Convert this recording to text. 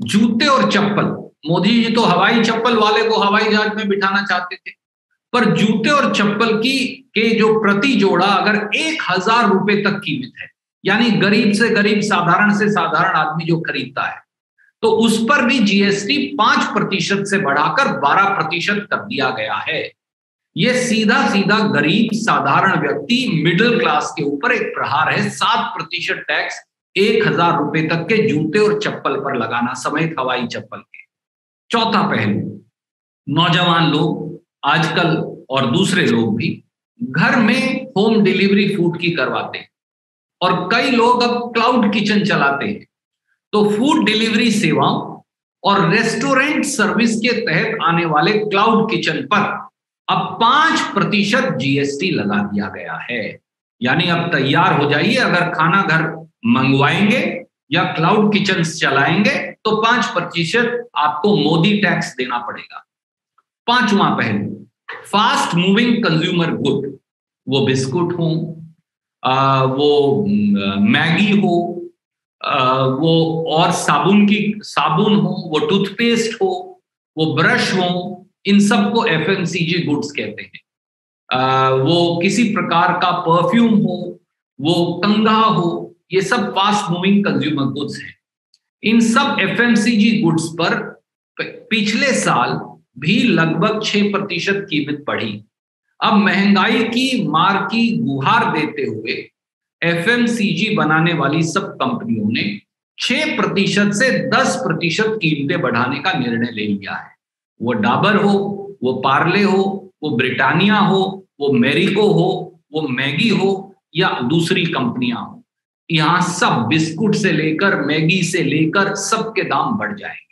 जूते और चप्पल। मोदी जी तो हवाई चप्पल वाले को हवाई जहाज़ में बिठाना चाहते थे। पर जूते और चप्पल की, के जो प्रति जोड़ा अगर एक हज़ार रुपए तक कीमत है, यानी गरीब से गरीब, साधारण से साधारण आदमी जो खरीदता है तो उस पर भी जीएसटी पाँच प्रतिशत से बढ़ाकर बारह प्रतिशत कर दिया गया है। यह सीधा सीधा गरीब, साधारण व्यक्ति, मिडिल क्लास के ऊपर एक प्रहार है। सात प्रतिशत टैक्स एक हज़ार रुपए तक के जूते और चप्पल पर लगाना समेत हवाई चप्पल के। चौथा पहलू, नौजवान लोग आजकल और दूसरे लोग भी घर में होम डिलीवरी फ़ूड की करवाते हैं और कई लोग अब क्लाउड किचन चलाते हैं। तो फ़ूड डिलीवरी सेवाओं और रेस्टोरेंट सर्विस के तहत आने वाले क्लाउड किचन पर अब पाँच प्रतिशत जीएसटी लगा दिया गया है। यानी अब तैयार हो जाइए, अगर खाना घर मंगवाएँगे या क्लाउड किचन चलाएँगे तो पाँच प्रतिशत आपको मोदी टैक्स देना पड़ेगा। पांचवा पहलू फास्ट मूविंग कंज्यूमर गुड वो बिस्कुट हो वो मैगी हो वो और साबुन की, साबुन हो, वो टूथपेस्ट हो, वो ब्रश हो, इन सबको एफ़ गुड्स कहते हैं। वो किसी प्रकार का परफ्यूम हो, वो कंगा हो ये सब फास्ट मूविंग कंज्यूमर गुड्स हैं। इन सब एफएमसीजी गुड्स पर पिछले साल भी लगभग छह प्रतिशत कीमत बढ़ी। अब महँगाई की मार की गुहार देते हुए एफएमसीजी बनाने वाली सब कंपनियों ने छह प्रतिशत से दस प्रतिशत कीमतें बढ़ाने का निर्णय ले लिया है। वो डाबर हो, वो पार्ले हो, वो ब्रिटानिया हो, वो मेरिको हो, वो मैगी हो या दूसरी कंपनियाँ हो। यहाँ सब बिस्कुट से लेकर मैगी से लेकर सबके दाम बढ़ जाएँगे।